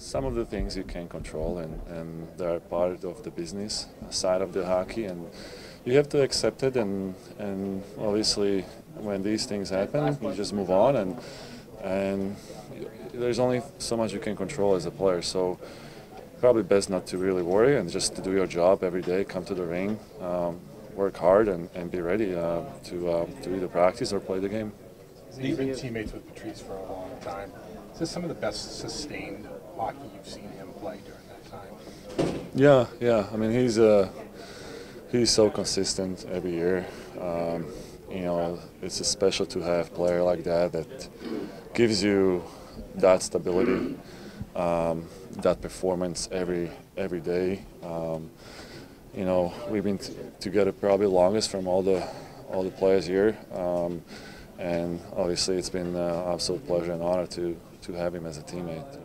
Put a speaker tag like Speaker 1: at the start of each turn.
Speaker 1: some of the things you can control, and, and they're part of the business side of the hockey, and you have to accept it. And, and obviously, when these things happen, you just move on, and and there's only so much you can control as a player. So probably best not to really worry and just to do your job every day. Come to the ring, um, work hard, and, and be ready uh, to uh, to either practice or play the game.
Speaker 2: You've been teammates with Patrice for a long time. Is this some of the best sustained hockey you've seen him play during that time?
Speaker 1: Yeah, yeah. I mean, he's uh, he's so consistent every year. Um, you know, it's a special to have a player like that that gives you that stability, um, that performance every every day. Um, you know, we've been together probably longest from all the all the players here. Um, and obviously it's been uh, an absolute pleasure and honor to, to have him as a teammate.